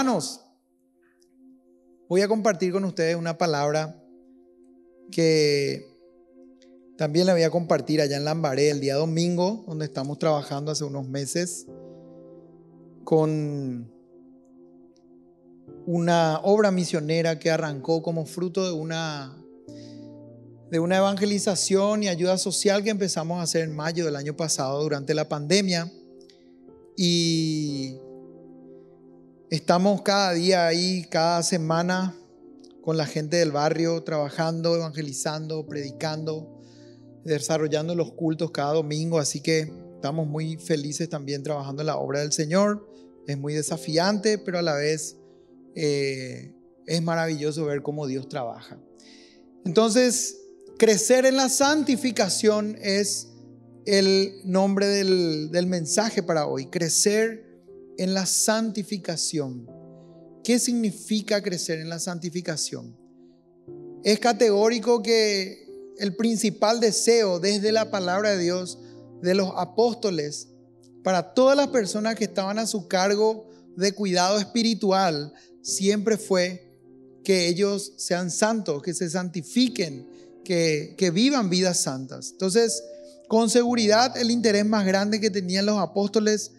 Hermanos, voy a compartir con ustedes una palabra que también la voy a compartir allá en Lambaré el día domingo, donde estamos trabajando hace unos meses con una obra misionera que arrancó como fruto de una, de una evangelización y ayuda social que empezamos a hacer en mayo del año pasado durante la pandemia. Y estamos cada día ahí, cada semana, con la gente del barrio, trabajando, evangelizando, predicando, desarrollando los cultos cada domingo. Así que estamos muy felices también trabajando en la obra del Señor. Es muy desafiante, pero a la vez eh, es maravilloso ver cómo Dios trabaja. Entonces, crecer en la santificación es el nombre del, del mensaje para hoy. Crecer en la santificación. ¿Qué significa crecer en la santificación? Es categórico que el principal deseo desde la palabra de Dios de los apóstoles para todas las personas que estaban a su cargo de cuidado espiritual siempre fue que ellos sean santos, que se santifiquen, que, que vivan vidas santas. Entonces, con seguridad el interés más grande que tenían los apóstoles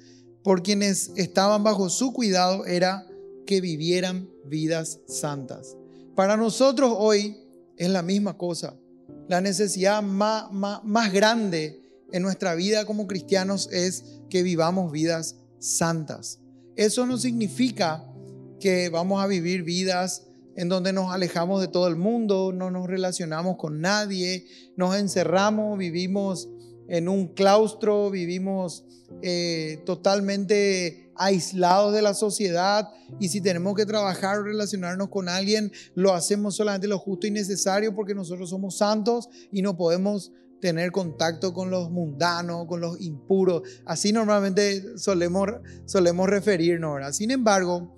por quienes estaban bajo su cuidado era que vivieran vidas santas. Para nosotros hoy es la misma cosa. La necesidad más, grande en nuestra vida como cristianos es que vivamos vidas santas. Eso no significa que vamos a vivir vidas en donde nos alejamos de todo el mundo, no nos relacionamos con nadie, nos encerramos, vivimos en un claustro, vivimos eh, totalmente aislados de la sociedad y si tenemos que trabajar o relacionarnos con alguien, lo hacemos solamente lo justo y necesario porque nosotros somos santos y no podemos tener contacto con los mundanos, con los impuros. Así normalmente solemos, referirnos. ¿verdad? Sin embargo,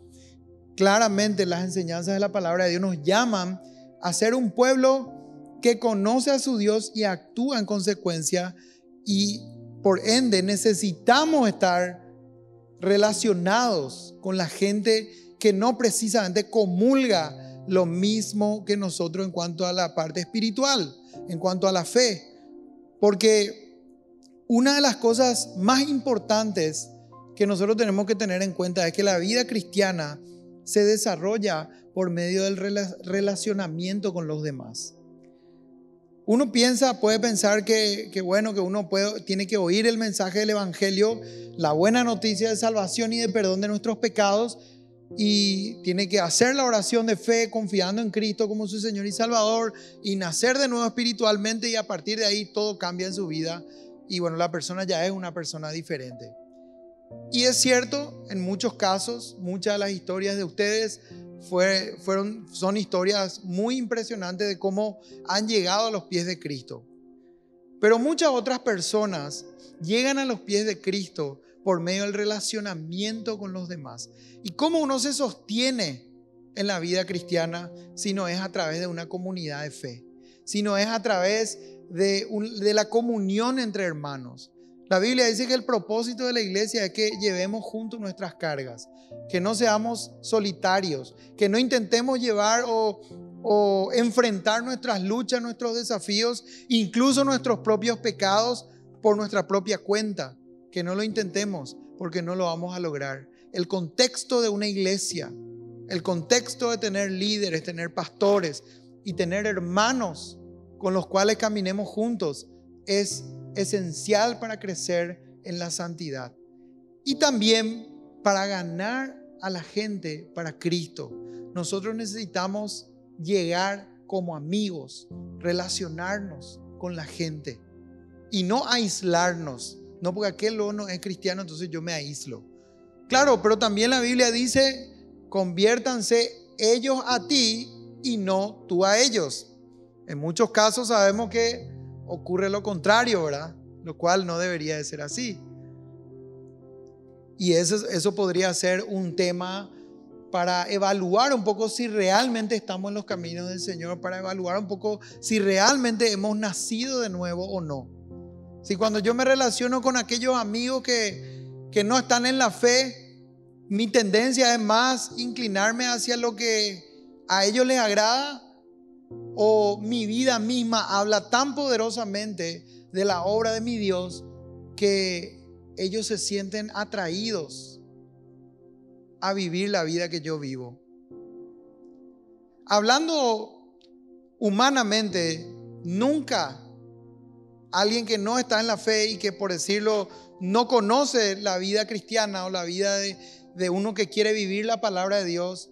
claramente las enseñanzas de la palabra de Dios nos llaman a ser un pueblo que conoce a su Dios y actúa en consecuencia y por ende necesitamos estar relacionados con la gente que no precisamente comulga lo mismo que nosotros en cuanto a la parte espiritual, en cuanto a la fe. Porque una de las cosas más importantes que nosotros tenemos que tener en cuenta es que la vida cristiana se desarrolla por medio del relacionamiento con los demás. Uno piensa, puede pensar que, bueno, que uno tiene que oír el mensaje del Evangelio, la buena noticia de salvación y de perdón de nuestros pecados, y tiene que hacer la oración de fe confiando en Cristo como su Señor y Salvador y nacer de nuevo espiritualmente y a partir de ahí todo cambia en su vida y bueno, la persona ya es una persona diferente. Y es cierto, en muchos casos, muchas de las historias de ustedes fueron, son historias muy impresionantes de cómo han llegado a los pies de Cristo. Pero muchas otras personas llegan a los pies de Cristo por medio del relacionamiento con los demás. ¿Y cómo uno se sostiene en la vida cristiana si no es a través de una comunidad de fe? Si no es a través de, de la comunión entre hermanos. La Biblia dice que el propósito de la iglesia es que llevemos juntos nuestras cargas, que no seamos solitarios, que no intentemos llevar o, enfrentar nuestras luchas, nuestros desafíos, incluso nuestros propios pecados por nuestra propia cuenta, que no lo intentemos porque no lo vamos a lograr. El contexto de una iglesia, el contexto de tener líderes, tener pastores y tener hermanos con los cuales caminemos juntos es esencial para crecer en la santidad. Y también para ganar a la gente para Cristo. Nosotros necesitamos llegar como amigos, relacionarnos con la gente y no aislarnos. No porque aquel no es cristiano, entonces yo me aíslo. Claro, pero también la Biblia dice, conviértanse ellos a ti y no tú a ellos. En muchos casos sabemos que ocurre lo contrario, ¿verdad? Lo cual no debería de ser así. Y eso, eso podría ser un tema para evaluar un poco si realmente estamos en los caminos del Señor, para evaluar un poco si realmente hemos nacido de nuevo o no. Si cuando yo me relaciono con aquellos amigos que, que no están en la fe, mi tendencia es más inclinarme hacia lo que a ellos les agrada o mi vida misma habla tan poderosamente de la obra de mi Dios que ellos se sienten atraídos a vivir la vida que yo vivo. Hablando humanamente, nunca alguien que no está en la fe y que por decirlo no conoce la vida cristiana o la vida de, de uno que quiere vivir la palabra de Dios,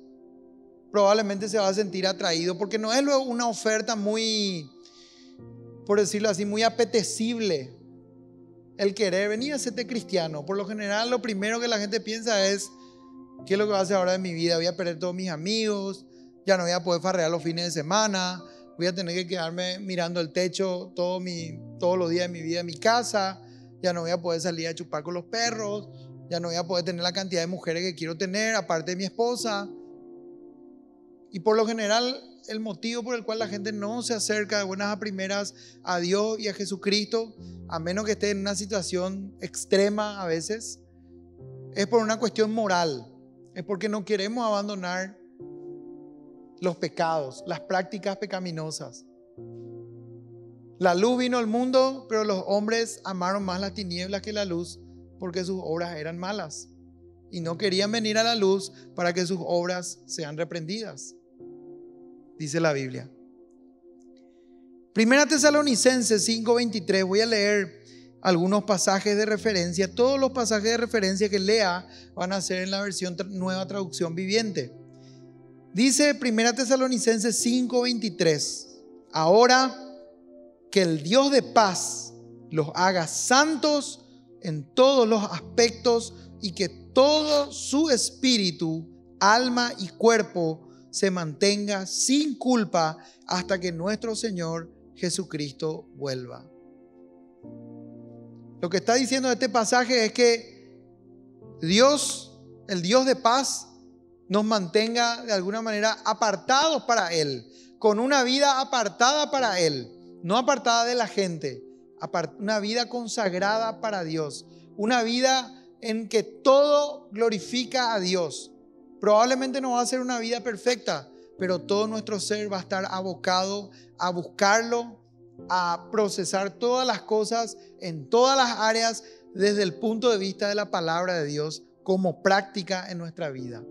probablemente se va a sentir atraído porque no es una oferta muy, por decirlo así, muy apetecible el querer venir a serte cristiano. Por lo general, lo primero que la gente piensa es, ¿qué es lo que va a hacer ahora en mi vida? Voy a perder todos mis amigos, ya no voy a poder farrear los fines de semana, voy a tener que quedarme mirando el techo todo mi, todos los días de mi vida en mi casa, ya no voy a poder salir a chupar con los perros, ya no voy a poder tener la cantidad de mujeres que quiero tener, aparte de mi esposa. Y por lo general, el motivo por el cual la gente no se acerca de buenas a primeras a Dios y a Jesucristo, a menos que esté en una situación extrema a veces, es por una cuestión moral. Es porque no queremos abandonar los pecados, las prácticas pecaminosas. La luz vino al mundo, pero los hombres amaron más las tinieblas que la luz porque sus obras eran malas. Y no querían venir a la luz para que sus obras sean reprendidas dice la Biblia. Primera Tesalonicenses 5:23, voy a leer algunos pasajes de referencia. Todos los pasajes de referencia que lea van a ser en la versión nueva traducción viviente. Dice Primera Tesalonicenses 5:23, ahora que el Dios de paz los haga santos en todos los aspectos y que todo su espíritu, alma y cuerpo se mantenga sin culpa hasta que nuestro Señor Jesucristo vuelva. Lo que está diciendo este pasaje es que Dios, el Dios de paz, nos mantenga de alguna manera apartados para Él, con una vida apartada para Él, no apartada de la gente, una vida consagrada para Dios, una vida en que todo glorifica a Dios, Probablemente no va a ser una vida perfecta, pero todo nuestro ser va a estar abocado a buscarlo, a procesar todas las cosas en todas las áreas desde el punto de vista de la palabra de Dios como práctica en nuestra vida.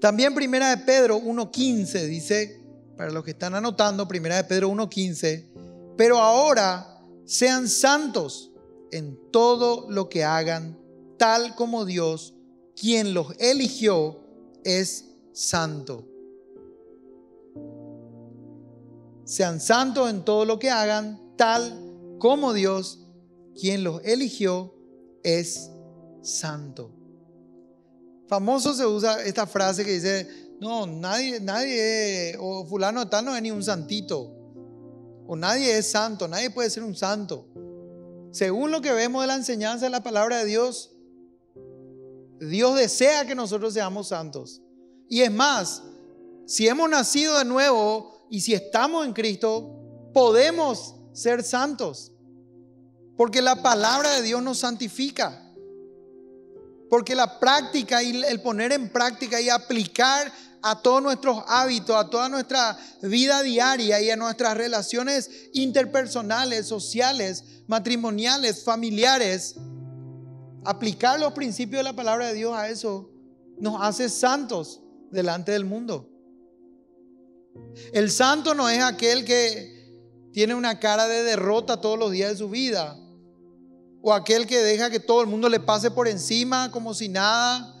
También Primera de Pedro 1.15 dice, para los que están anotando, Primera de Pedro 1.15, pero ahora sean santos en todo lo que hagan, tal como Dios quien los eligió es santo. Sean santos en todo lo que hagan, tal como Dios, quien los eligió, es santo. Famoso se usa esta frase que dice, no, nadie, nadie, o fulano tal no es ni un santito, o nadie es santo, nadie puede ser un santo. Según lo que vemos de la enseñanza de la palabra de Dios, Dios desea que nosotros seamos santos. Y es más, si hemos nacido de nuevo y si estamos en Cristo, podemos ser santos. Porque la palabra de Dios nos santifica. Porque la práctica y el poner en práctica y aplicar a todos nuestros hábitos, a toda nuestra vida diaria y a nuestras relaciones interpersonales, sociales, matrimoniales, familiares, aplicar los principios de la palabra de Dios a eso nos hace santos delante del mundo. El santo no es aquel que tiene una cara de derrota todos los días de su vida. O aquel que deja que todo el mundo le pase por encima como si nada.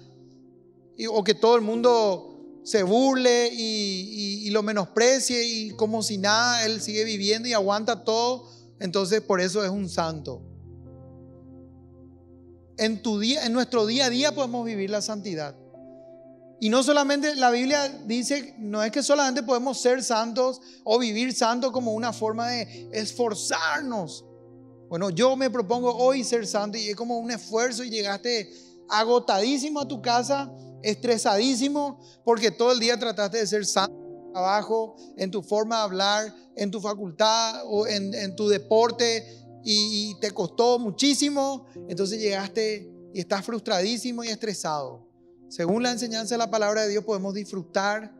o que todo el mundo se burle y, y lo menosprecie y como si nada, él sigue viviendo y aguanta todo. Entonces por eso es un santo en, tu día, en nuestro día a día podemos vivir la santidad. Y no solamente la Biblia dice, no es que solamente podemos ser santos o vivir santos como una forma de esforzarnos. Bueno, yo me propongo hoy ser santo y es como un esfuerzo y llegaste agotadísimo a tu casa, estresadísimo, porque todo el día trataste de ser santo en tu trabajo, en tu forma de hablar, en tu facultad o en, en tu deporte, y te costó muchísimo, entonces llegaste y estás frustradísimo y estresado, según la enseñanza de la palabra de Dios podemos disfrutar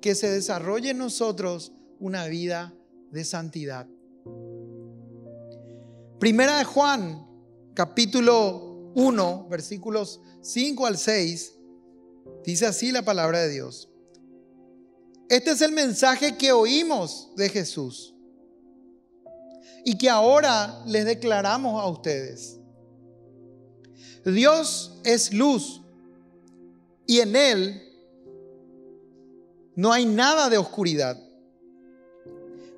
que se desarrolle en nosotros una vida de santidad. Primera de Juan, capítulo 1, versículos 5 al 6, dice así la palabra de Dios. Este es el mensaje que oímos de Jesús y que ahora les declaramos a ustedes. Dios es luz y en Él no hay nada de oscuridad.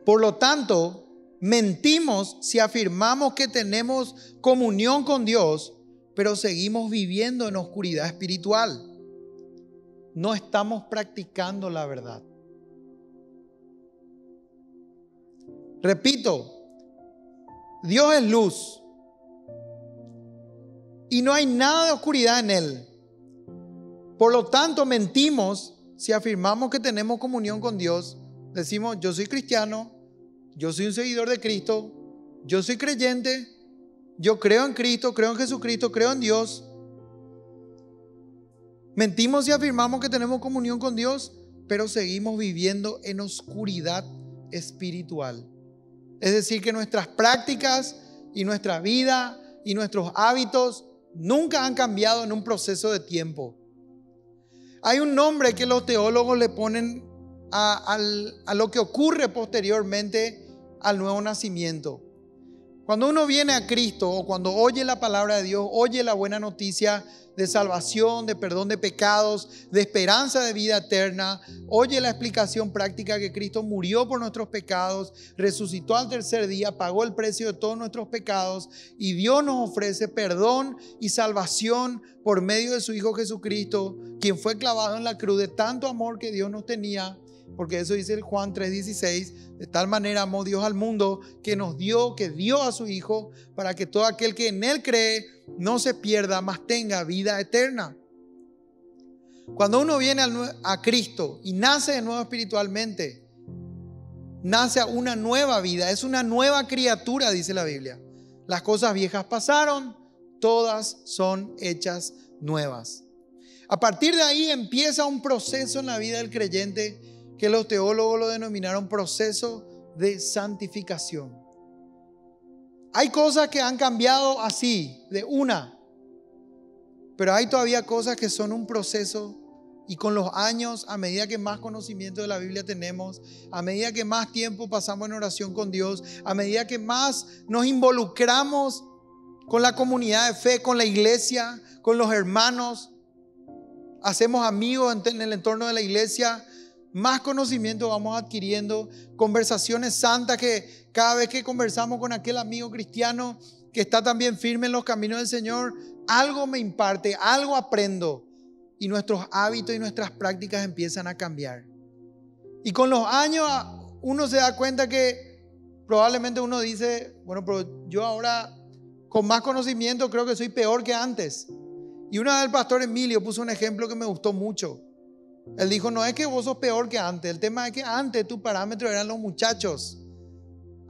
Por lo tanto, mentimos si afirmamos que tenemos comunión con Dios, pero seguimos viviendo en oscuridad espiritual. No estamos practicando la verdad. Repito, Dios es luz y no hay nada de oscuridad en Él. Por lo tanto, mentimos si afirmamos que tenemos comunión con Dios. Decimos, yo soy cristiano, yo soy un seguidor de Cristo, yo soy creyente, yo creo en Cristo, creo en Jesucristo, creo en Dios. Mentimos y afirmamos que tenemos comunión con Dios, pero seguimos viviendo en oscuridad espiritual. Es decir, que nuestras prácticas y nuestra vida y nuestros hábitos nunca han cambiado en un proceso de tiempo. Hay un nombre que los teólogos le ponen a, lo que ocurre posteriormente al nuevo nacimiento. Cuando uno viene a Cristo o cuando oye la palabra de Dios, oye la buena noticia de salvación, de perdón de pecados, de esperanza de vida eterna, oye la explicación práctica que Cristo murió por nuestros pecados, resucitó al tercer día, pagó el precio de todos nuestros pecados y Dios nos ofrece perdón y salvación por medio de su Hijo Jesucristo, quien fue clavado en la cruz de tanto amor que Dios nos tenía porque eso dice el Juan 3:16, de tal manera amó Dios al mundo que nos dio, que dio a su Hijo, para que todo aquel que en Él cree no se pierda, mas tenga vida eterna. Cuando uno viene a Cristo y nace de nuevo espiritualmente, nace a una nueva vida, es una nueva criatura, dice la Biblia. Las cosas viejas pasaron, todas son hechas nuevas. A partir de ahí empieza un proceso en la vida del creyente que los teólogos lo denominaron proceso de santificación. Hay cosas que han cambiado así, de una, pero hay todavía cosas que son un proceso y con los años, a medida que más conocimiento de la Biblia tenemos, a medida que más tiempo pasamos en oración con Dios, a medida que más nos involucramos con la comunidad de fe, con la iglesia, con los hermanos, hacemos amigos en el entorno de la iglesia, más conocimiento vamos adquiriendo, conversaciones santas que cada vez que conversamos con aquel amigo cristiano que está también firme en los caminos del Señor, algo me imparte, algo aprendo y nuestros hábitos y nuestras prácticas empiezan a cambiar. Y con los años uno se da cuenta que probablemente uno dice, bueno, pero yo ahora con más conocimiento creo que soy peor que antes. Y una vez el pastor Emilio puso un ejemplo que me gustó mucho. Él dijo, no es que vos sos peor que antes, el tema es que antes tu parámetro eran los muchachos.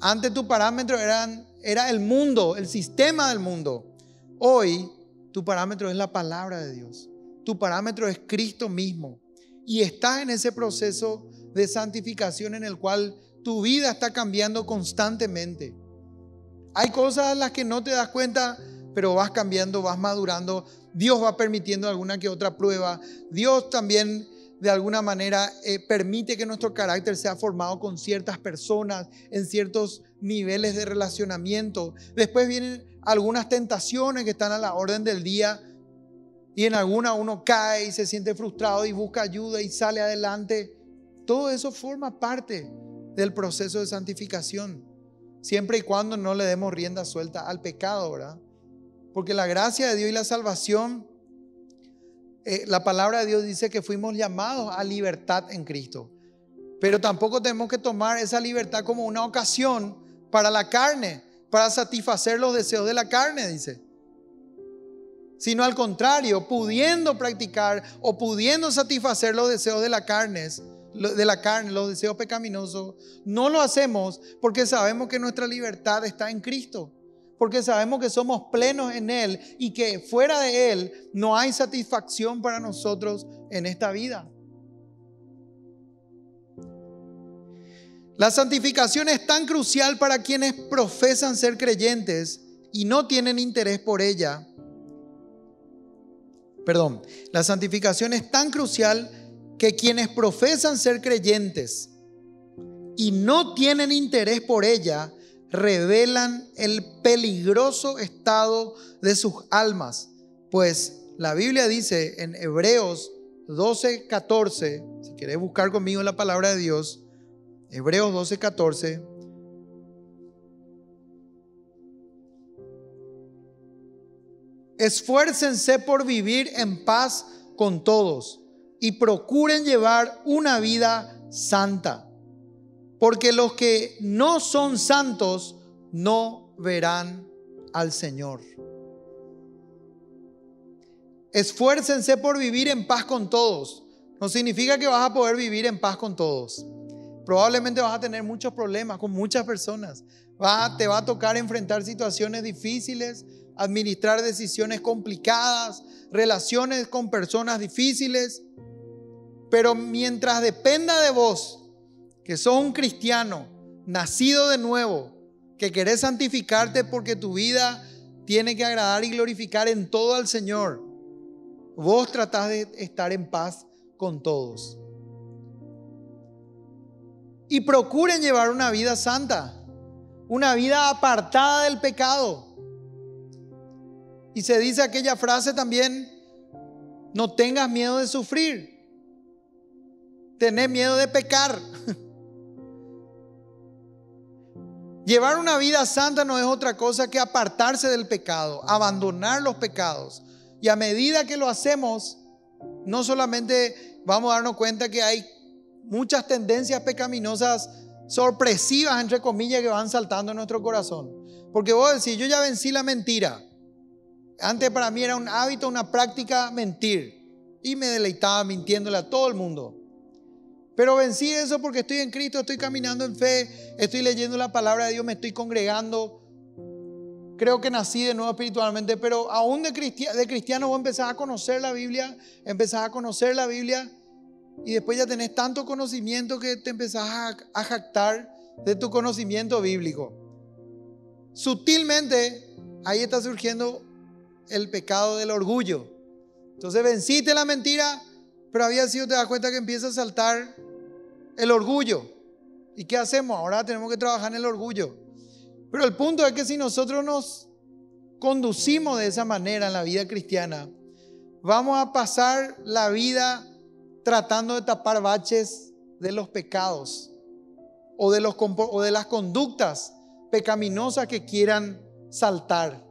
Antes tu parámetro eran, era el mundo, el sistema del mundo. Hoy tu parámetro es la palabra de Dios. Tu parámetro es Cristo mismo. Y estás en ese proceso de santificación en el cual tu vida está cambiando constantemente. Hay cosas en las que no te das cuenta, pero vas cambiando, vas madurando. Dios va permitiendo alguna que otra prueba. Dios también de alguna manera eh, permite que nuestro carácter sea formado con ciertas personas, en ciertos niveles de relacionamiento. Después vienen algunas tentaciones que están a la orden del día y en alguna uno cae y se siente frustrado y busca ayuda y sale adelante. Todo eso forma parte del proceso de santificación, siempre y cuando no le demos rienda suelta al pecado, ¿verdad? Porque la gracia de Dios y la salvación eh, la palabra de Dios dice que fuimos llamados a libertad en Cristo. Pero tampoco tenemos que tomar esa libertad como una ocasión para la carne, para satisfacer los deseos de la carne, dice. Sino al contrario, pudiendo practicar o pudiendo satisfacer los deseos de la carne, de la carne, los deseos pecaminosos, no lo hacemos porque sabemos que nuestra libertad está en Cristo porque sabemos que somos plenos en Él y que fuera de Él no hay satisfacción para nosotros en esta vida. La santificación es tan crucial para quienes profesan ser creyentes y no tienen interés por ella. Perdón, la santificación es tan crucial que quienes profesan ser creyentes y no tienen interés por ella, revelan el peligroso estado de sus almas. Pues la Biblia dice en Hebreos 12, 14, si querés buscar conmigo la palabra de Dios, Hebreos 12, 14. Esfuércense por vivir en paz con todos y procuren llevar una vida santa, porque los que no son santos no verán al Señor. Esfuércense por vivir en paz con todos. No significa que vas a poder vivir en paz con todos. Probablemente vas a tener muchos problemas con muchas personas. Va, te va a tocar enfrentar situaciones difíciles, administrar decisiones complicadas, relaciones con personas difíciles. Pero mientras dependa de vos, que sos un cristiano, nacido de nuevo, que querés santificarte porque tu vida tiene que agradar y glorificar en todo al Señor, vos tratás de estar en paz con todos y procuren llevar una vida santa, una vida apartada del pecado. Y se dice aquella frase también, no tengas miedo de sufrir, tenés miedo de pecar. Llevar una vida santa no es otra cosa que apartarse del pecado, abandonar los pecados. Y a medida que lo hacemos, no solamente vamos a darnos cuenta que hay muchas tendencias pecaminosas sorpresivas, entre comillas, que van saltando en nuestro corazón. Porque vos decís, yo ya vencí la mentira. Antes para mí era un hábito, una práctica mentir. Y me deleitaba mintiéndole a todo el mundo. Pero vencí eso porque estoy en Cristo, estoy caminando en fe, estoy leyendo la palabra de Dios, me estoy congregando. Creo que nací de nuevo espiritualmente, pero aún de, cristiano, de cristiano vos empezás a conocer la Biblia, empezás a conocer la Biblia y después ya tenés tanto conocimiento que te empezás a, jactar de tu conocimiento bíblico. Sutilmente, ahí está surgiendo el pecado del orgullo. Entonces venciste la mentira, pero había sido, te das cuenta que empieza a saltar el orgullo. ¿Y qué hacemos? Ahora tenemos que trabajar en el orgullo. Pero el punto es que si nosotros nos conducimos de esa manera en la vida cristiana, vamos a pasar la vida tratando de tapar baches de los pecados o de, los, o de las conductas pecaminosas que quieran saltar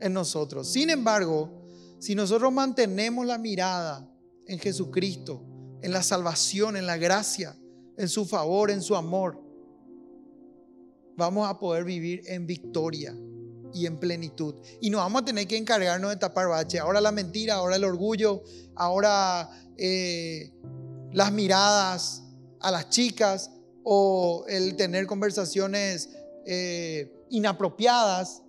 en nosotros. Sin embargo, si nosotros mantenemos la mirada en Jesucristo, en la salvación, en la gracia, en su favor, en su amor, vamos a poder vivir en victoria y en plenitud. Y no vamos a tener que encargarnos de tapar baches. Ahora la mentira, ahora el orgullo, ahora eh, las miradas a las chicas o el tener conversaciones eh, inapropiadas.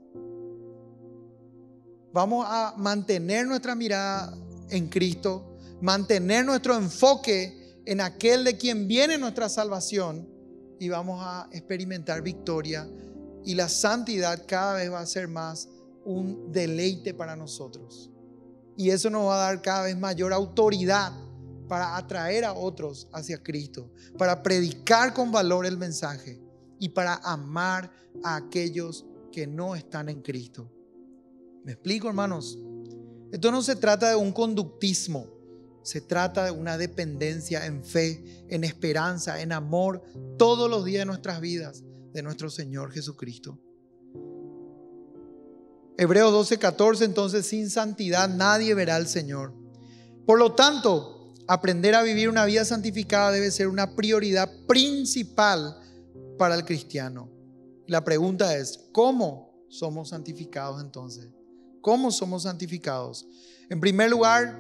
Vamos a mantener nuestra mirada en Cristo, mantener nuestro enfoque en aquel de quien viene nuestra salvación y vamos a experimentar victoria y la santidad cada vez va a ser más un deleite para nosotros. Y eso nos va a dar cada vez mayor autoridad para atraer a otros hacia Cristo, para predicar con valor el mensaje y para amar a aquellos que no están en Cristo. ¿Me explico, hermanos? Esto no se trata de un conductismo, se trata de una dependencia en fe, en esperanza, en amor, todos los días de nuestras vidas de nuestro Señor Jesucristo. Hebreos 12, 14, entonces sin santidad nadie verá al Señor. Por lo tanto, aprender a vivir una vida santificada debe ser una prioridad principal para el cristiano. La pregunta es, ¿cómo somos santificados entonces? ¿Cómo somos santificados? En primer lugar,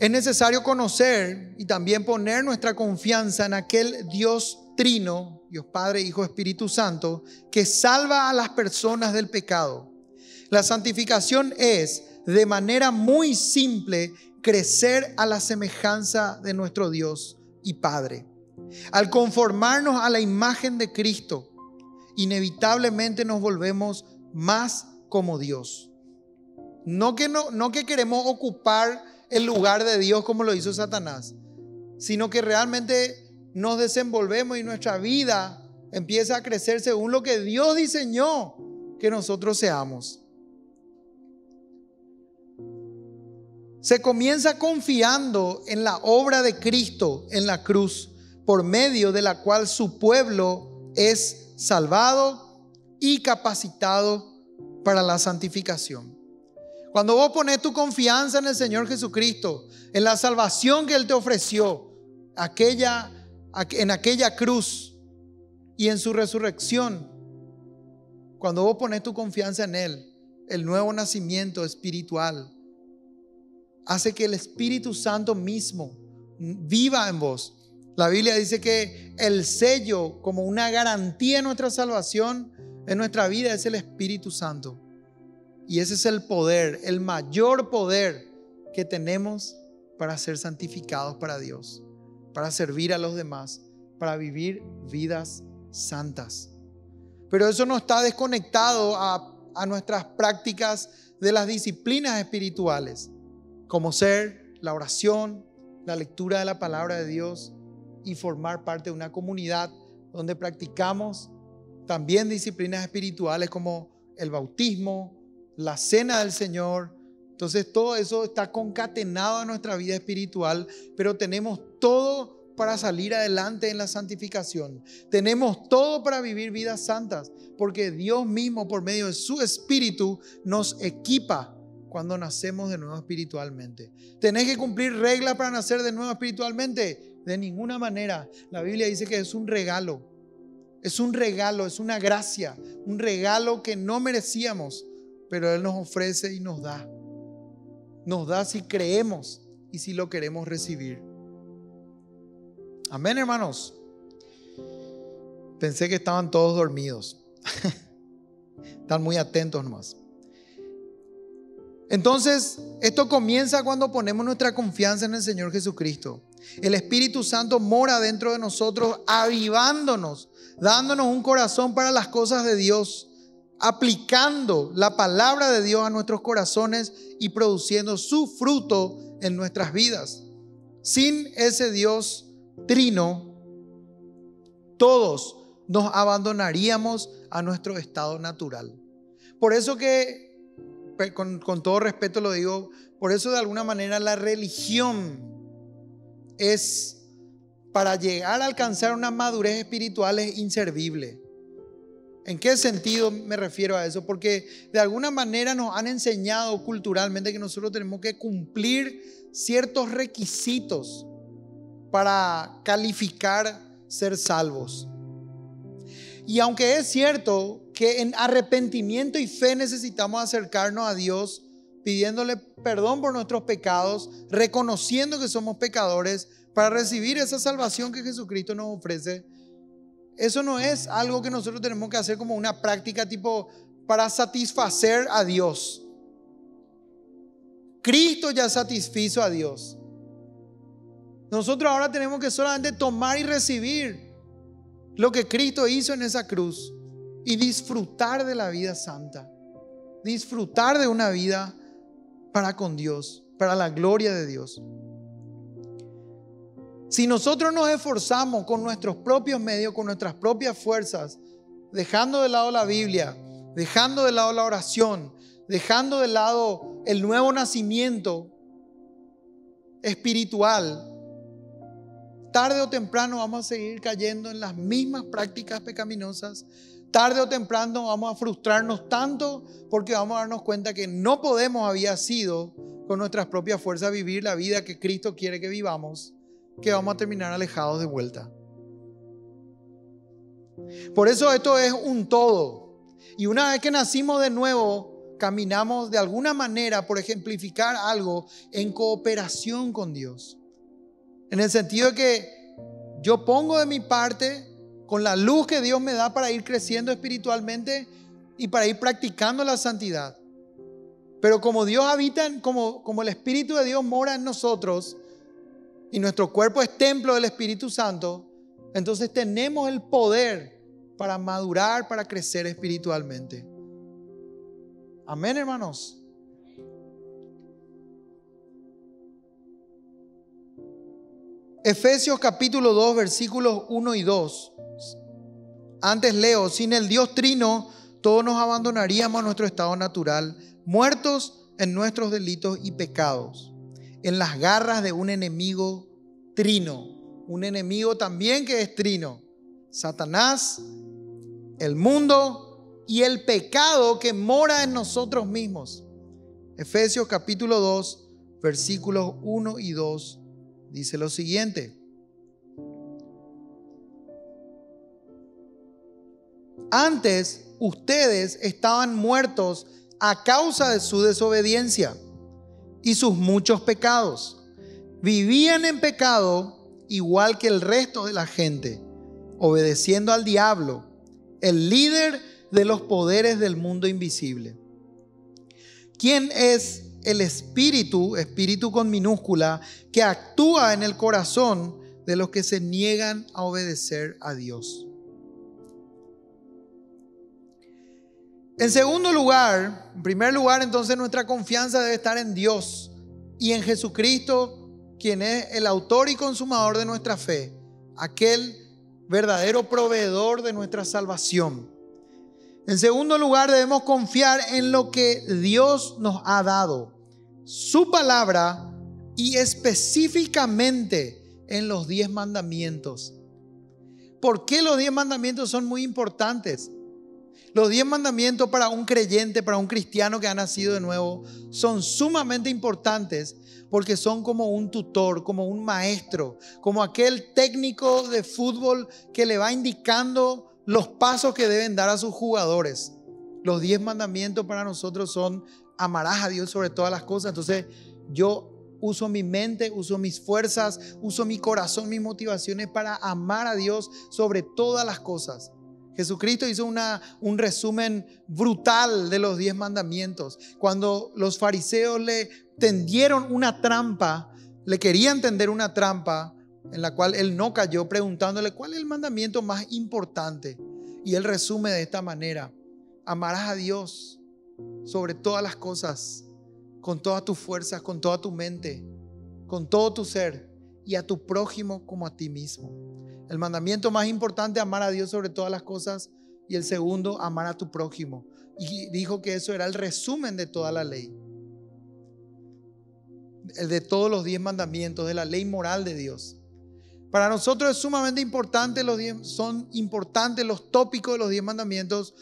es necesario conocer y también poner nuestra confianza en aquel Dios trino Dios Padre, Hijo, Espíritu Santo, que salva a las personas del pecado. La santificación es, de manera muy simple, crecer a la semejanza de nuestro Dios y Padre. Al conformarnos a la imagen de Cristo, inevitablemente nos volvemos más como Dios. No que, no, no que queremos ocupar el lugar de Dios como lo hizo Satanás, sino que realmente nos desenvolvemos y nuestra vida empieza a crecer según lo que Dios diseñó que nosotros seamos. Se comienza confiando en la obra de Cristo en la cruz, por medio de la cual su pueblo es salvado y capacitado para la santificación. Cuando vos pones tu confianza en el Señor Jesucristo, en la salvación que Él te ofreció, aquella en aquella cruz y en su resurrección, cuando vos pones tu confianza en Él, el nuevo nacimiento espiritual hace que el Espíritu Santo mismo viva en vos. La Biblia dice que el sello como una garantía de nuestra salvación en nuestra vida es el Espíritu Santo. Y ese es el poder, el mayor poder que tenemos para ser santificados para Dios para servir a los demás, para vivir vidas santas. Pero eso no está desconectado a, nuestras prácticas de las disciplinas espirituales, como ser la oración, la lectura de la palabra de Dios y formar parte de una comunidad donde practicamos también disciplinas espirituales como el bautismo, la cena del Señor, entonces todo eso está concatenado a nuestra vida espiritual, pero tenemos todo para salir adelante en la santificación. Tenemos todo para vivir vidas santas, porque Dios mismo por medio de su espíritu nos equipa cuando nacemos de nuevo espiritualmente. ¿Tenés que cumplir reglas para nacer de nuevo espiritualmente? De ninguna manera. La Biblia dice que es un regalo. Es un regalo, es una gracia, un regalo que no merecíamos, pero Él nos ofrece y nos da nos da si creemos y si lo queremos recibir. Amén, hermanos. Pensé que estaban todos dormidos. Están muy atentos nomás. Entonces, esto comienza cuando ponemos nuestra confianza en el Señor Jesucristo. El Espíritu Santo mora dentro de nosotros, avivándonos, dándonos un corazón para las cosas de Dios aplicando la palabra de Dios a nuestros corazones y produciendo su fruto en nuestras vidas. Sin ese Dios trino, todos nos abandonaríamos a nuestro estado natural. Por eso que, con, con todo respeto lo digo, por eso de alguna manera la religión es, para llegar a alcanzar una madurez espiritual es inservible. ¿En qué sentido me refiero a eso? Porque de alguna manera nos han enseñado culturalmente que nosotros tenemos que cumplir ciertos requisitos para calificar ser salvos. Y aunque es cierto que en arrepentimiento y fe necesitamos acercarnos a Dios pidiéndole perdón por nuestros pecados, reconociendo que somos pecadores para recibir esa salvación que Jesucristo nos ofrece, eso no es algo que nosotros tenemos que hacer como una práctica tipo para satisfacer a Dios. Cristo ya satisfizo a Dios. Nosotros ahora tenemos que solamente tomar y recibir lo que Cristo hizo en esa cruz y disfrutar de la vida santa. Disfrutar de una vida para con Dios, para la gloria de Dios. Si nosotros nos esforzamos con nuestros propios medios, con nuestras propias fuerzas, dejando de lado la Biblia, dejando de lado la oración, dejando de lado el nuevo nacimiento espiritual, tarde o temprano vamos a seguir cayendo en las mismas prácticas pecaminosas. Tarde o temprano vamos a frustrarnos tanto porque vamos a darnos cuenta que no podemos, había sido, con nuestras propias fuerzas, vivir la vida que Cristo quiere que vivamos que vamos a terminar alejados de vuelta. Por eso esto es un todo. Y una vez que nacimos de nuevo, caminamos de alguna manera por ejemplificar algo en cooperación con Dios. En el sentido de que yo pongo de mi parte con la luz que Dios me da para ir creciendo espiritualmente y para ir practicando la santidad. Pero como Dios habita, como, como el Espíritu de Dios mora en nosotros y nuestro cuerpo es templo del Espíritu Santo, entonces tenemos el poder para madurar, para crecer espiritualmente. Amén, hermanos. Efesios capítulo 2, versículos 1 y 2. Antes leo, sin el Dios trino, todos nos abandonaríamos a nuestro estado natural, muertos en nuestros delitos y pecados, en las garras de un enemigo trino, un enemigo también que es trino, Satanás, el mundo y el pecado que mora en nosotros mismos. Efesios capítulo 2, versículos 1 y 2 dice lo siguiente. Antes ustedes estaban muertos a causa de su desobediencia y sus muchos pecados. Vivían en pecado igual que el resto de la gente, obedeciendo al diablo, el líder de los poderes del mundo invisible. ¿Quién es el espíritu, espíritu con minúscula, que actúa en el corazón de los que se niegan a obedecer a Dios. En segundo lugar, en primer lugar, entonces nuestra confianza debe estar en Dios y en Jesucristo, quien es el autor y consumador de nuestra fe, aquel verdadero proveedor de nuestra salvación. En segundo lugar, debemos confiar en lo que Dios nos ha dado, su palabra y específicamente en los diez mandamientos. ¿Por qué los diez mandamientos son muy importantes? Los diez mandamientos para un creyente, para un cristiano que ha nacido de nuevo, son sumamente importantes porque son como un tutor, como un maestro, como aquel técnico de fútbol que le va indicando los pasos que deben dar a sus jugadores. Los diez mandamientos para nosotros son amarás a Dios sobre todas las cosas. Entonces yo uso mi mente, uso mis fuerzas, uso mi corazón, mis motivaciones para amar a Dios sobre todas las cosas. Jesucristo hizo una, un resumen brutal de los diez mandamientos. Cuando los fariseos le tendieron una trampa, le querían tender una trampa, en la cual él no cayó preguntándole cuál es el mandamiento más importante. Y él resume de esta manera, amarás a Dios sobre todas las cosas, con todas tus fuerzas, con toda tu mente, con todo tu ser y a tu prójimo como a ti mismo. El mandamiento más importante, amar a Dios sobre todas las cosas y el segundo, amar a tu prójimo. Y dijo que eso era el resumen de toda la ley. El de todos los diez mandamientos, de la ley moral de Dios. Para nosotros es sumamente importante, los son importantes los tópicos de los diez mandamientos,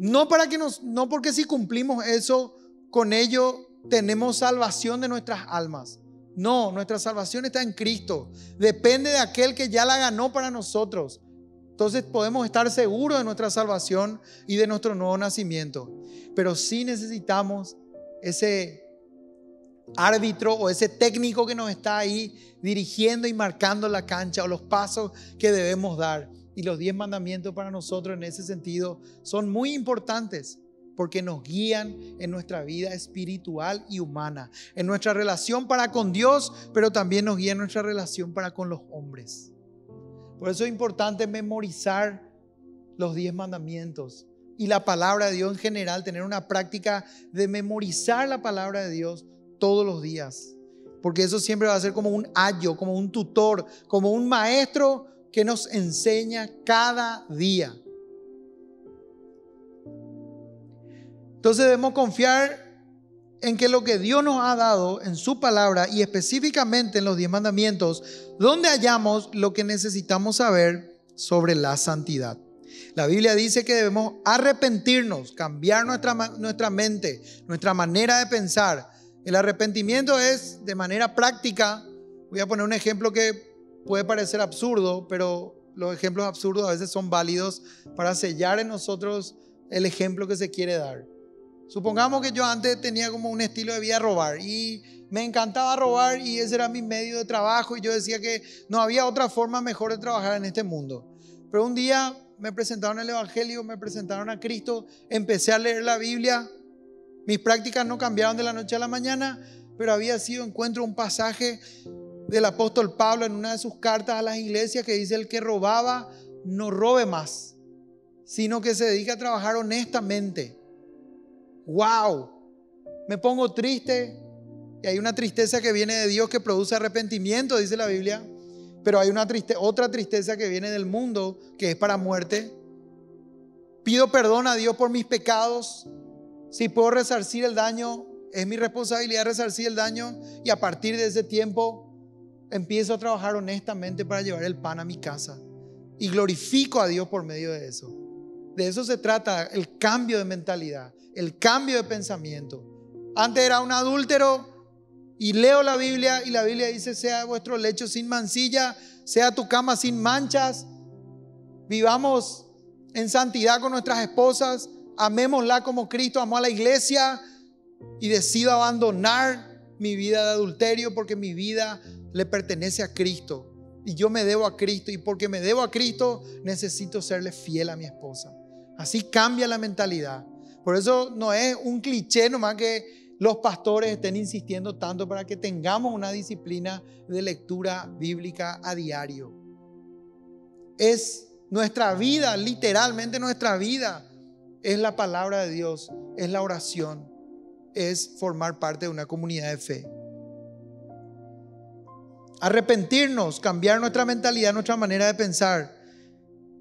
no, para que nos, no porque si cumplimos eso, con ello tenemos salvación de nuestras almas. No, nuestra salvación está en Cristo. Depende de aquel que ya la ganó para nosotros. Entonces podemos estar seguros de nuestra salvación y de nuestro nuevo nacimiento. Pero sí necesitamos ese árbitro o ese técnico que nos está ahí dirigiendo y marcando la cancha o los pasos que debemos dar. Y los diez mandamientos para nosotros en ese sentido son muy importantes porque nos guían en nuestra vida espiritual y humana, en nuestra relación para con Dios, pero también nos guían en nuestra relación para con los hombres. Por eso es importante memorizar los diez mandamientos y la palabra de Dios en general, tener una práctica de memorizar la palabra de Dios todos los días. Porque eso siempre va a ser como un ayo, como un tutor, como un maestro que nos enseña cada día. Entonces debemos confiar en que lo que Dios nos ha dado en su palabra y específicamente en los diez mandamientos, donde hallamos lo que necesitamos saber sobre la santidad. La Biblia dice que debemos arrepentirnos, cambiar nuestra, nuestra mente, nuestra manera de pensar. El arrepentimiento es de manera práctica. Voy a poner un ejemplo que puede parecer absurdo, pero los ejemplos absurdos a veces son válidos para sellar en nosotros el ejemplo que se quiere dar. Supongamos que yo antes tenía como un estilo de vida robar y me encantaba robar y ese era mi medio de trabajo y yo decía que no había otra forma mejor de trabajar en este mundo. Pero un día me presentaron el Evangelio, me presentaron a Cristo, empecé a leer la Biblia. Mis prácticas no cambiaron de la noche a la mañana, pero había sido, encuentro un pasaje del apóstol Pablo en una de sus cartas a las iglesias que dice, el que robaba, no robe más, sino que se dedique a trabajar honestamente. ¡Wow! Me pongo triste y hay una tristeza que viene de Dios que produce arrepentimiento, dice la Biblia. Pero hay una otra tristeza que viene del mundo que es para muerte. Pido perdón a Dios por mis pecados. Si puedo resarcir el daño, es mi responsabilidad resarcir el daño. Y a partir de ese tiempo empiezo a trabajar honestamente para llevar el pan a mi casa. Y glorifico a Dios por medio de eso. De eso se trata el cambio de mentalidad, el cambio de pensamiento. Antes era un adúltero, y leo la Biblia y la Biblia dice, sea vuestro lecho sin mancilla, sea tu cama sin manchas, vivamos en santidad con nuestras esposas, amémosla como Cristo amó a la iglesia y decido abandonar mi vida de adulterio porque mi vida le pertenece a Cristo y yo me debo a Cristo y porque me debo a Cristo necesito serle fiel a mi esposa. Así cambia la mentalidad. Por eso no es un cliché nomás que los pastores estén insistiendo tanto para que tengamos una disciplina de lectura bíblica a diario. Es nuestra vida, literalmente nuestra vida, es la palabra de Dios, es la oración, es formar parte de una comunidad de fe. Arrepentirnos, cambiar nuestra mentalidad, nuestra manera de pensar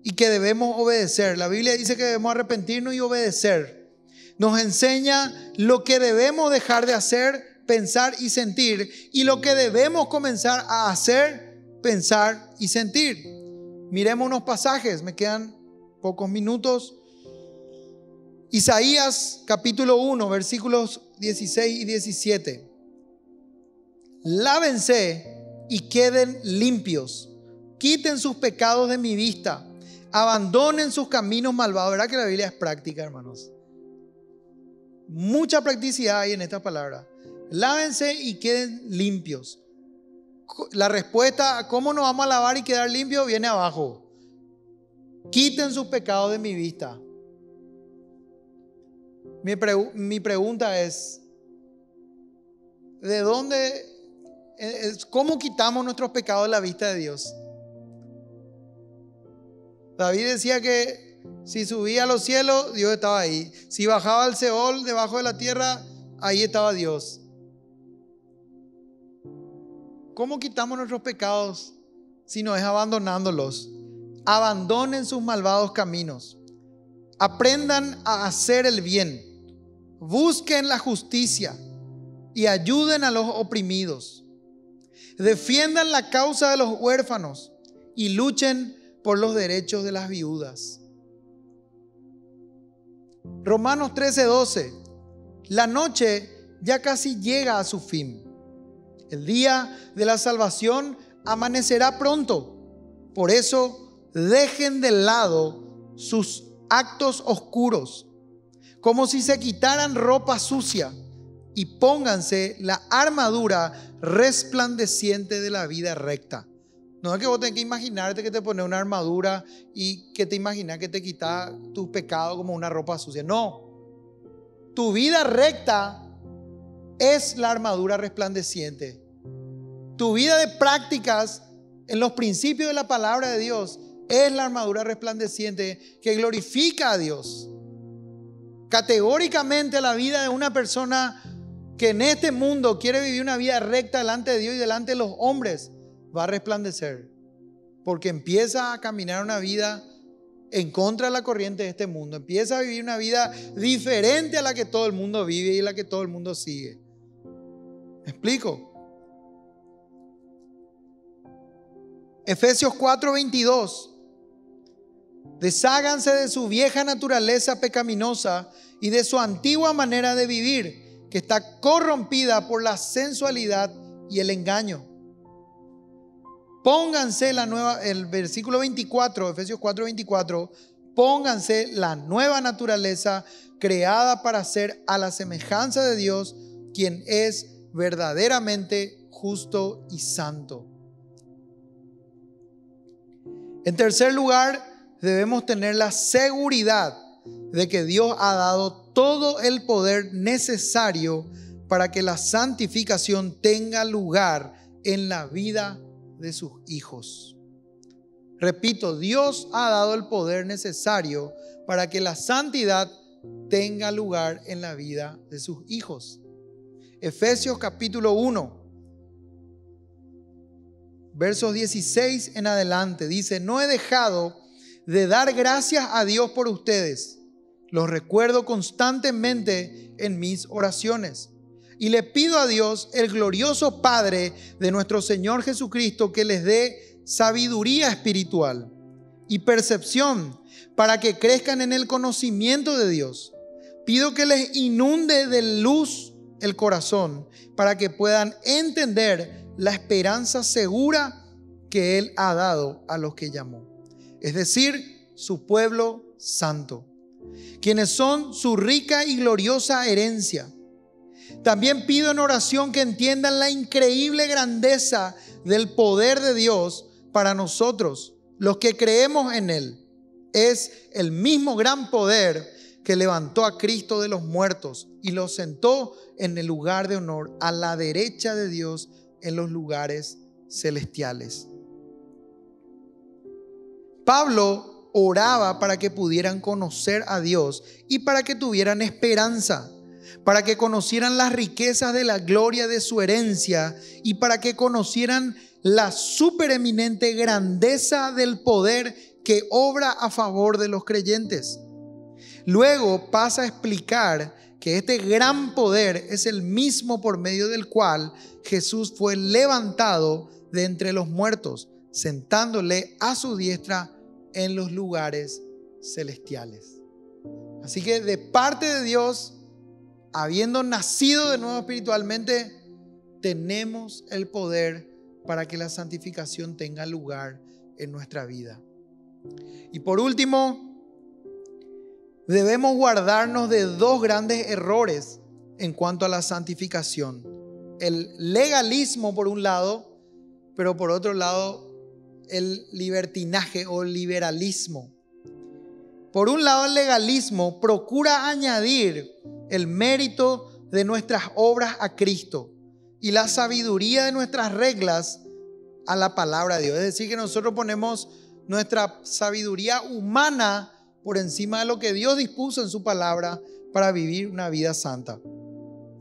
y que debemos obedecer. La Biblia dice que debemos arrepentirnos y obedecer nos enseña lo que debemos dejar de hacer, pensar y sentir y lo que debemos comenzar a hacer, pensar y sentir. Miremos unos pasajes, me quedan pocos minutos. Isaías capítulo 1, versículos 16 y 17. Lávense y queden limpios. Quiten sus pecados de mi vista. Abandonen sus caminos malvados. ¿Verdad que la Biblia es práctica, hermanos? Mucha practicidad hay en esta palabra. Lávense y queden limpios. La respuesta a cómo nos vamos a lavar y quedar limpios viene abajo. Quiten sus pecados de mi vista. Mi, mi pregunta es, ¿de dónde, cómo quitamos nuestros pecados de la vista de Dios? David decía que si subía a los cielos, Dios estaba ahí. Si bajaba al Seol, debajo de la tierra, ahí estaba Dios. ¿Cómo quitamos nuestros pecados si no es abandonándolos? Abandonen sus malvados caminos. Aprendan a hacer el bien. Busquen la justicia y ayuden a los oprimidos. Defiendan la causa de los huérfanos y luchen por los derechos de las viudas. Romanos 13:12. La noche ya casi llega a su fin. El día de la salvación amanecerá pronto. Por eso dejen de lado sus actos oscuros, como si se quitaran ropa sucia y pónganse la armadura resplandeciente de la vida recta. No es que vos tenés que imaginarte que te pone una armadura y que te imaginas que te quita tu pecado como una ropa sucia. No. Tu vida recta es la armadura resplandeciente. Tu vida de prácticas en los principios de la palabra de Dios es la armadura resplandeciente que glorifica a Dios. Categóricamente la vida de una persona que en este mundo quiere vivir una vida recta delante de Dios y delante de los hombres va a resplandecer. Porque empieza a caminar una vida en contra de la corriente de este mundo. Empieza a vivir una vida diferente a la que todo el mundo vive y la que todo el mundo sigue. ¿Me explico? Efesios 4:22. Desháganse de su vieja naturaleza pecaminosa y de su antigua manera de vivir, que está corrompida por la sensualidad y el engaño Pónganse la nueva, el versículo 24, Efesios 4, 24, pónganse la nueva naturaleza creada para ser a la semejanza de Dios, quien es verdaderamente justo y santo. En tercer lugar, debemos tener la seguridad de que Dios ha dado todo el poder necesario para que la santificación tenga lugar en la vida de sus hijos. Repito, Dios ha dado el poder necesario para que la santidad tenga lugar en la vida de sus hijos. Efesios capítulo 1, versos 16 en adelante, dice, no he dejado de dar gracias a Dios por ustedes. Los recuerdo constantemente en mis oraciones. Y le pido a Dios, el glorioso Padre de nuestro Señor Jesucristo, que les dé sabiduría espiritual y percepción para que crezcan en el conocimiento de Dios. Pido que les inunde de luz el corazón para que puedan entender la esperanza segura que Él ha dado a los que llamó. Es decir, su pueblo santo, quienes son su rica y gloriosa herencia. También pido en oración que entiendan la increíble grandeza del poder de Dios para nosotros, los que creemos en Él. Es el mismo gran poder que levantó a Cristo de los muertos y lo sentó en el lugar de honor a la derecha de Dios en los lugares celestiales. Pablo oraba para que pudieran conocer a Dios y para que tuvieran esperanza, para que conocieran las riquezas de la gloria de su herencia y para que conocieran la supereminente grandeza del poder que obra a favor de los creyentes. Luego pasa a explicar que este gran poder es el mismo por medio del cual Jesús fue levantado de entre los muertos, sentándole a su diestra en los lugares celestiales. Así que de parte de Dios, habiendo nacido de nuevo espiritualmente, tenemos el poder para que la santificación tenga lugar en nuestra vida. Y por último, debemos guardarnos de dos grandes errores en cuanto a la santificación. El legalismo por un lado, pero por otro lado el libertinaje o liberalismo. Por un lado el legalismo procura añadir el mérito de nuestras obras a Cristo y la sabiduría de nuestras reglas a la palabra de Dios. Es decir, que nosotros ponemos nuestra sabiduría humana por encima de lo que Dios dispuso en su palabra para vivir una vida santa.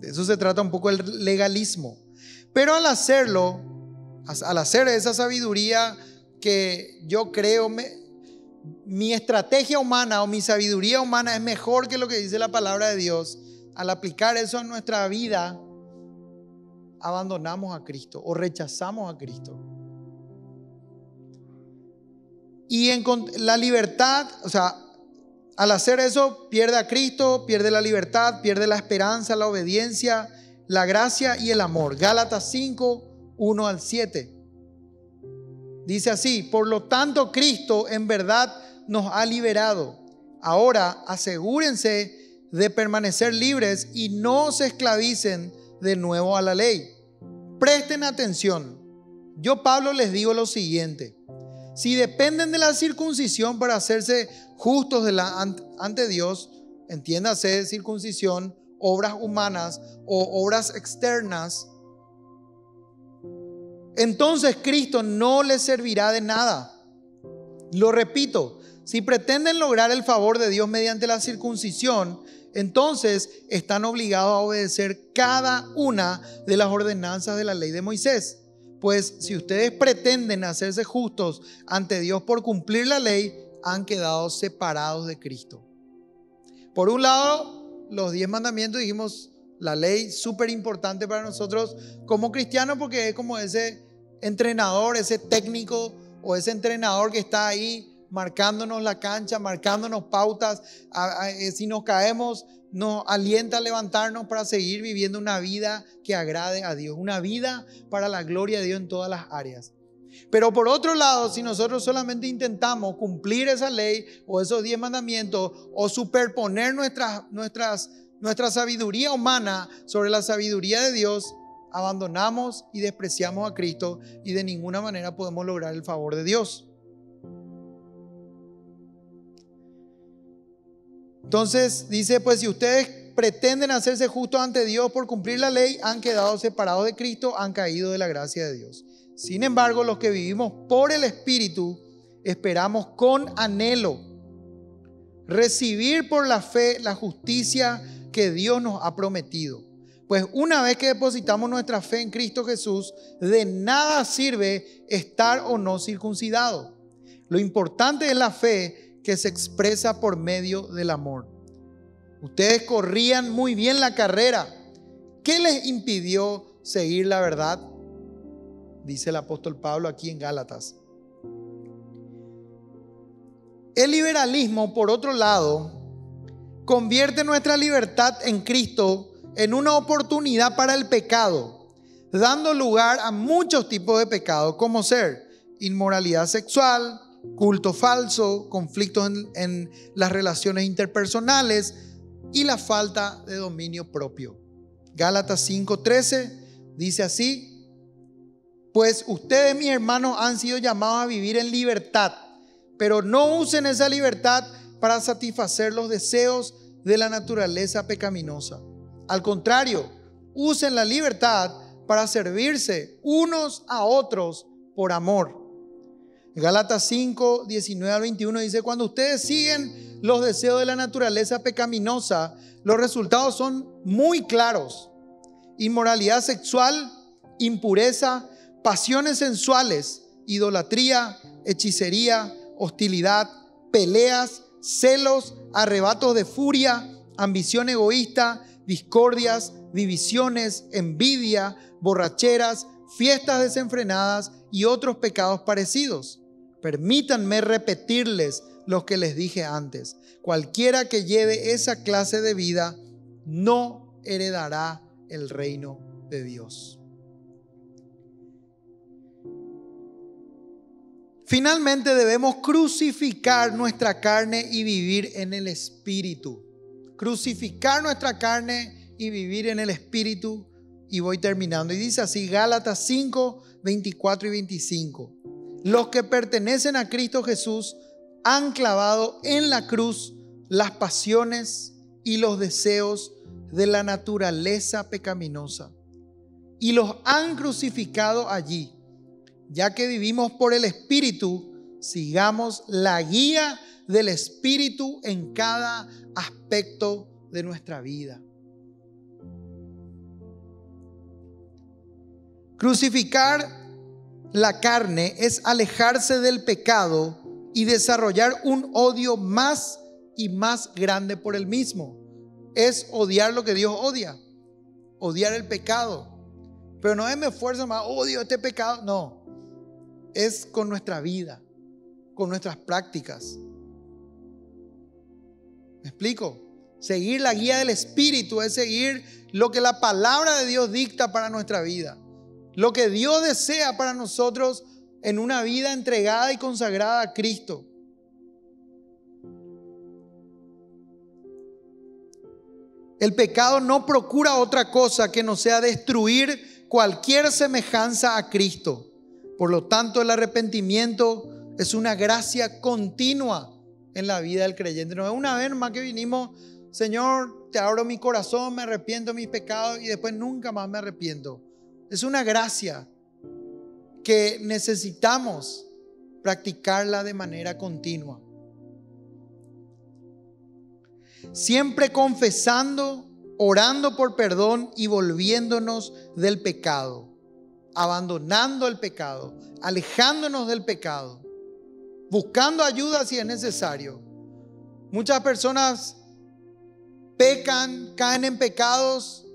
De eso se trata un poco el legalismo. Pero al hacerlo, al hacer esa sabiduría que yo creo, mi estrategia humana o mi sabiduría humana es mejor que lo que dice la palabra de Dios, al aplicar eso en nuestra vida, abandonamos a Cristo o rechazamos a Cristo. Y en la libertad, o sea, al hacer eso, pierde a Cristo, pierde la libertad, pierde la esperanza, la obediencia, la gracia y el amor. Gálatas 5, 1 al 7. Dice así, por lo tanto Cristo en verdad nos ha liberado. Ahora asegúrense de permanecer libres y no se esclavicen de nuevo a la ley. Presten atención. Yo Pablo les digo lo siguiente. Si dependen de la circuncisión para hacerse justos ante Dios, entiéndase circuncisión, obras humanas o obras externas, entonces Cristo no les servirá de nada. Lo repito, si pretenden lograr el favor de Dios mediante la circuncisión, entonces están obligados a obedecer cada una de las ordenanzas de la ley de Moisés. Pues si ustedes pretenden hacerse justos ante Dios por cumplir la ley, han quedado separados de Cristo. Por un lado, los diez mandamientos dijimos, la ley súper importante para nosotros como cristianos porque es como ese entrenador, ese técnico o ese entrenador que está ahí marcándonos la cancha, marcándonos pautas. Eh, si nos caemos, nos alienta a levantarnos para seguir viviendo una vida que agrade a Dios, una vida para la gloria de Dios en todas las áreas. Pero por otro lado, si nosotros solamente intentamos cumplir esa ley o esos diez mandamientos o superponer nuestras, nuestras, nuestra sabiduría humana sobre la sabiduría de Dios, abandonamos y despreciamos a Cristo y de ninguna manera podemos lograr el favor de Dios. Entonces dice, pues si ustedes pretenden hacerse justos ante Dios por cumplir la ley, han quedado separados de Cristo, han caído de la gracia de Dios. Sin embargo, los que vivimos por el Espíritu, esperamos con anhelo recibir por la fe la justicia que Dios nos ha prometido. Pues una vez que depositamos nuestra fe en Cristo Jesús, de nada sirve estar o no circuncidado. Lo importante es la fe que se expresa por medio del amor. Ustedes corrían muy bien la carrera. ¿Qué les impidió seguir la verdad? Dice el apóstol Pablo aquí en Gálatas. El liberalismo, por otro lado, convierte nuestra libertad en Cristo en una oportunidad para el pecado, dando lugar a muchos tipos de pecados, como ser inmoralidad sexual, culto falso, conflictos en, las relaciones interpersonales y la falta de dominio propio. Gálatas 5:13 dice así, pues ustedes, mis hermanos, han sido llamados a vivir en libertad pero no usen esa libertad para satisfacer los deseos de la naturaleza pecaminosa. Al contrario, usen la libertad para servirse unos a otros por amor. Galatas 5, 19 al 21 dice, cuando ustedes siguen los deseos de la naturaleza pecaminosa, los resultados son muy claros. Inmoralidad sexual, impureza, pasiones sensuales, idolatría, hechicería, hostilidad, peleas, celos, arrebatos de furia, ambición egoísta, discordias, divisiones, envidia, borracheras, fiestas desenfrenadas y otros pecados parecidos. Permítanme repetirles lo que les dije antes. Cualquiera que lleve esa clase de vida no heredará el reino de Dios. Finalmente debemos crucificar nuestra carne y vivir en el Espíritu. Crucificar nuestra carne y vivir en el Espíritu. Y voy terminando. Y dice así, Gálatas 5, 24 y 25. Los que pertenecen a Cristo Jesús han clavado en la cruz las pasiones y los deseos de la naturaleza pecaminosa. Y los han crucificado allí ya que vivimos por el Espíritu, sigamos la guía del Espíritu en cada aspecto de nuestra vida. Crucificar la carne es alejarse del pecado y desarrollar un odio más y más grande por el mismo. Es odiar lo que Dios odia, odiar el pecado. Pero no es me esfuerzo más, odio este pecado. No, es con nuestra vida, con nuestras prácticas. ¿Me explico? Seguir la guía del Espíritu es seguir lo que la palabra de Dios dicta para nuestra vida. Lo que Dios desea para nosotros en una vida entregada y consagrada a Cristo. El pecado no procura otra cosa que no sea destruir cualquier semejanza a Cristo. Por lo tanto, el arrepentimiento es una gracia continua en la vida del creyente. No es una vez más que vinimos, Señor, te abro mi corazón, me arrepiento de mis pecados y después nunca más me arrepiento. Es una gracia que necesitamos practicarla de manera continua. Siempre confesando, orando por perdón y volviéndonos del pecado abandonando el pecado, alejándonos del pecado, buscando ayuda si es necesario. Muchas personas pecan, caen en pecados,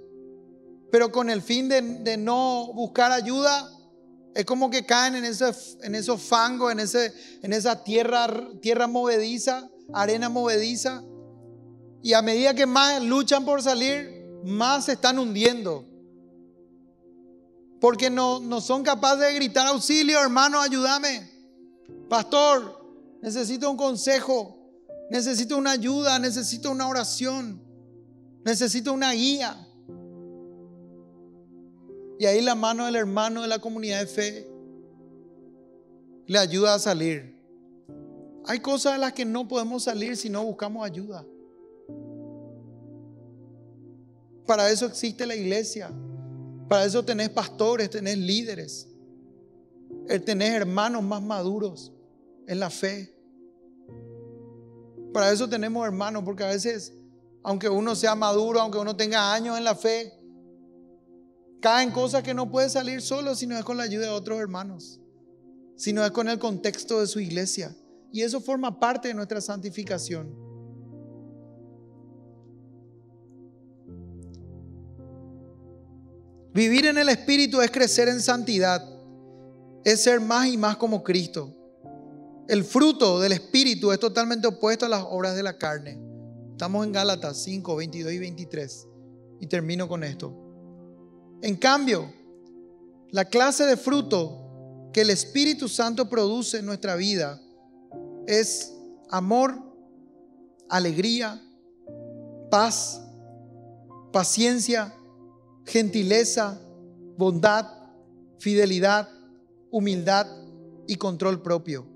pero con el fin de, no buscar ayuda, es como que caen en, ese, en esos fangos, en, ese, en esa tierra, tierra movediza, arena movediza. Y a medida que más luchan por salir, más se están hundiendo porque no, no son capaces de gritar auxilio, hermano, ayúdame. Pastor, necesito un consejo, necesito una ayuda, necesito una oración, necesito una guía. Y ahí la mano del hermano de la comunidad de fe le ayuda a salir. Hay cosas de las que no podemos salir si no buscamos ayuda. Para eso existe la iglesia. Para eso tenés pastores, tenés líderes. Tenés hermanos más maduros en la fe. Para eso tenemos hermanos, porque a veces, aunque uno sea maduro, aunque uno tenga años en la fe, caen cosas que no puede salir solo si no es con la ayuda de otros hermanos, si no es con el contexto de su iglesia. Y eso forma parte de nuestra santificación. Vivir en el Espíritu es crecer en santidad, es ser más y más como Cristo. El fruto del Espíritu es totalmente opuesto a las obras de la carne. Estamos en Gálatas 5, 22 y 23. Y termino con esto. En cambio, la clase de fruto que el Espíritu Santo produce en nuestra vida es amor, alegría, paz, paciencia, gentileza, bondad, fidelidad, humildad y control propio.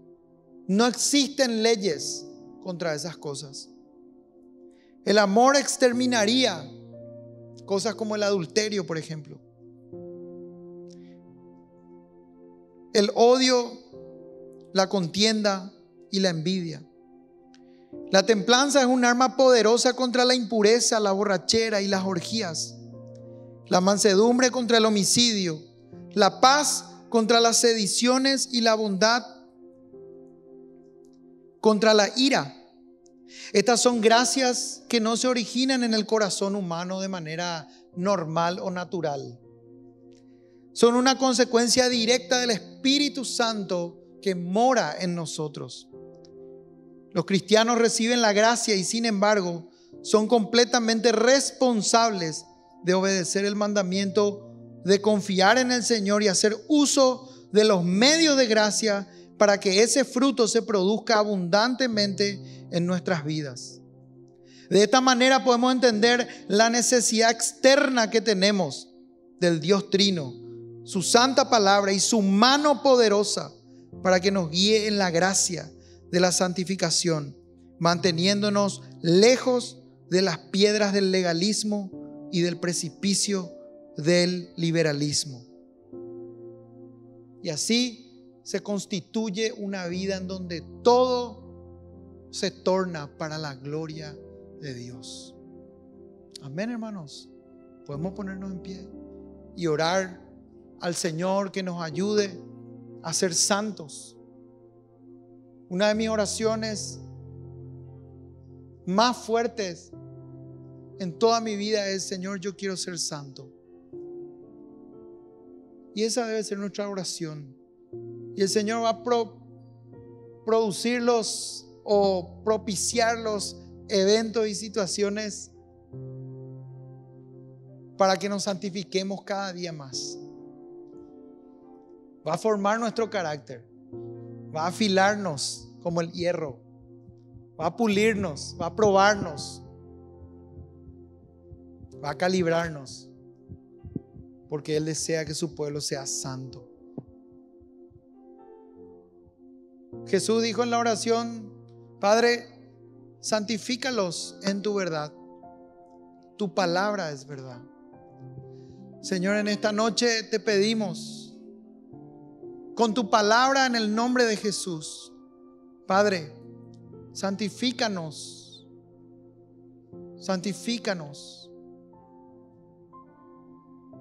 No existen leyes contra esas cosas. El amor exterminaría cosas como el adulterio, por ejemplo. El odio, la contienda y la envidia. La templanza es un arma poderosa contra la impureza, la borrachera y las orgías. La mansedumbre contra el homicidio. La paz contra las sediciones y la bondad contra la ira. Estas son gracias que no se originan en el corazón humano de manera normal o natural. Son una consecuencia directa del Espíritu Santo que mora en nosotros. Los cristianos reciben la gracia y sin embargo son completamente responsables de obedecer el mandamiento de confiar en el Señor y hacer uso de los medios de gracia para que ese fruto se produzca abundantemente en nuestras vidas. De esta manera podemos entender la necesidad externa que tenemos del Dios Trino, su santa palabra y su mano poderosa para que nos guíe en la gracia de la santificación, manteniéndonos lejos de las piedras del legalismo y del precipicio del liberalismo. Y así se constituye una vida en donde todo se torna para la gloria de Dios. Amén, hermanos. Podemos ponernos en pie y orar al Señor que nos ayude a ser santos. Una de mis oraciones más fuertes en toda mi vida es, Señor, yo quiero ser santo. Y esa debe ser nuestra oración. Y el Señor va a producirlos o propiciar los eventos y situaciones para que nos santifiquemos cada día más. Va a formar nuestro carácter. Va a afilarnos como el hierro. Va a pulirnos, va a probarnos. Va a calibrarnos. Porque Él desea que su pueblo sea santo. Jesús dijo en la oración, Padre, santifícalos en tu verdad. Tu palabra es verdad. Señor, en esta noche te pedimos, con tu palabra en el nombre de Jesús, Padre, santifícanos, santifícanos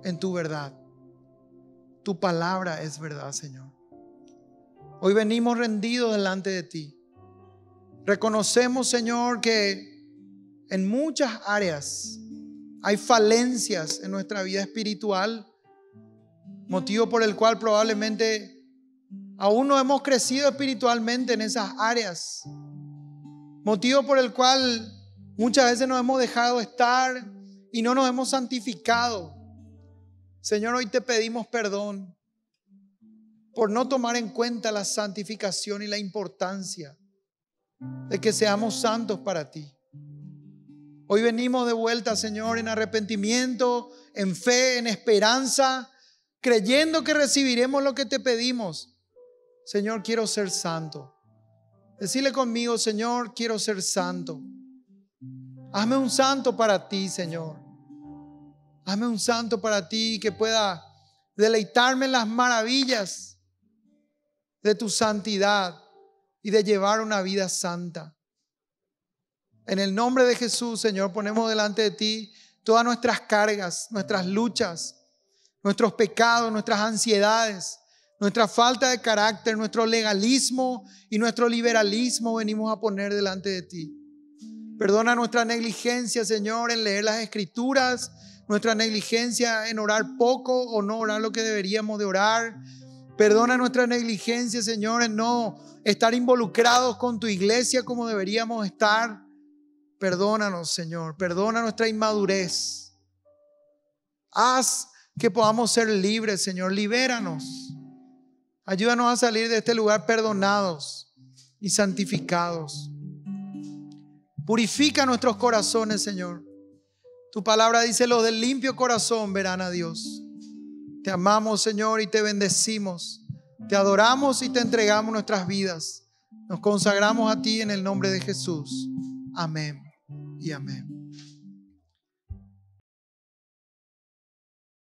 en tu verdad. Tu palabra es verdad, Señor. Hoy venimos rendidos delante de ti. Reconocemos, Señor, que en muchas áreas hay falencias en nuestra vida espiritual, motivo por el cual probablemente aún no hemos crecido espiritualmente en esas áreas, motivo por el cual muchas veces nos hemos dejado estar y no nos hemos santificado. Señor, hoy te pedimos perdón por no tomar en cuenta la santificación y la importancia de que seamos santos para ti. Hoy venimos de vuelta, Señor, en arrepentimiento, en fe, en esperanza, creyendo que recibiremos lo que te pedimos. Señor, quiero ser santo. Decirle conmigo, Señor, quiero ser santo. Hazme un santo para ti, Señor. Hazme un santo para ti que pueda deleitarme las maravillas de tu santidad y de llevar una vida santa. En el nombre de Jesús, Señor, ponemos delante de ti todas nuestras cargas, nuestras luchas, nuestros pecados, nuestras ansiedades, nuestra falta de carácter, nuestro legalismo y nuestro liberalismo venimos a poner delante de ti. Perdona nuestra negligencia, Señor, en leer las escrituras, nuestra negligencia en orar poco o no orar lo que deberíamos de orar. Perdona nuestra negligencia, Señor, en no estar involucrados con tu iglesia como deberíamos estar. Perdónanos, Señor. Perdona nuestra inmadurez. Haz que podamos ser libres, Señor. Libéranos. Ayúdanos a salir de este lugar perdonados y santificados. Purifica nuestros corazones, Señor. Tu palabra dice, los del limpio corazón verán a Dios. Te amamos, Señor, y te bendecimos. Te adoramos y te entregamos nuestras vidas. Nos consagramos a ti en el nombre de Jesús. Amén y amén.